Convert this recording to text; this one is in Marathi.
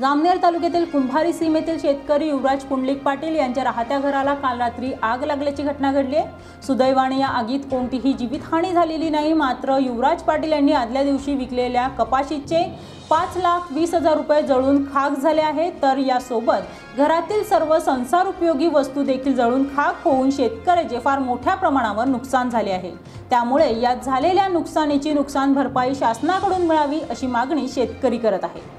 जामनेर तालुक्यातील कुंभारी सीमेतील शेतकरी युवराज पुंडलिक पाटील यांच्या राहत्या घराला काल रात्री आग लागल्याची घटना घडली आहे. सुदैवाने या आगीत कोणतीही जीवितहानी झालेली नाही. मात्र युवराज पाटील यांनी आदल्या दिवशी विकलेल्या कपाशीचे पाच लाख वीस हजार रुपये जळून खाक झाले आहे. तर यासोबत घरातील सर्व संसार उपयोगी वस्तू देखील जळून खाक होऊन शेतकऱ्याचे फार मोठ्या प्रमाणावर नुकसान झाले आहे. त्यामुळे यात झालेल्या नुकसानीची नुकसान भरपाई शासनाकडून मिळावी अशी मागणी शेतकरी करत आहे.